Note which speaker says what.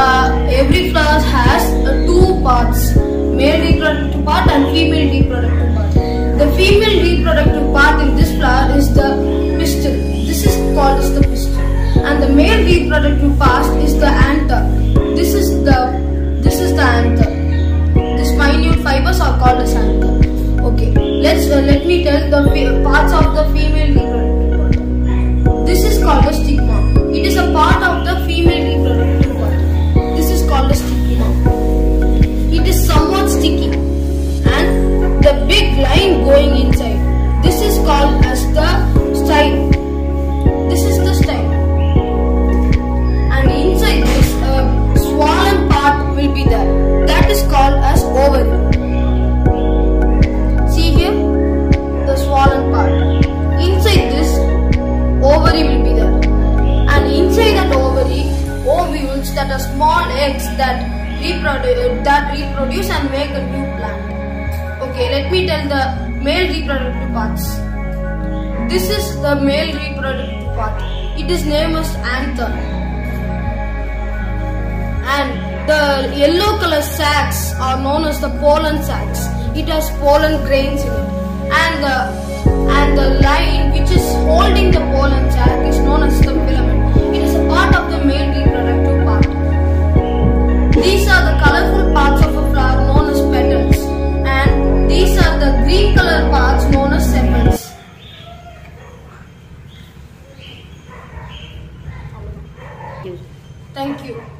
Speaker 1: uh, every flower has uh, two parts, male reproductive part and female reproductive part. The female reproductive part in this flower is the pistil. This is called as the pistil. And the male reproductive part is the anther. This is the this is the anther. These minute fibers are called as anther. Okay, let's uh, let me tell the parts of is called as ovary. See here the swollen part. Inside this ovary will be there. And inside that ovary, ovules that are small eggs that reproduce that reproduce and make a new plant. Okay, let me tell the male reproductive parts. This is the male reproductive part. It is named as anther. The yellow color sacs are known as the pollen sacks. It has pollen grains in it. And the, and the line which is holding the pollen sac is known as the filament. It is a part of the male reproductive part. These are the colorful parts of a flower known as petals. And these are the green color parts known as sepals. Thank you.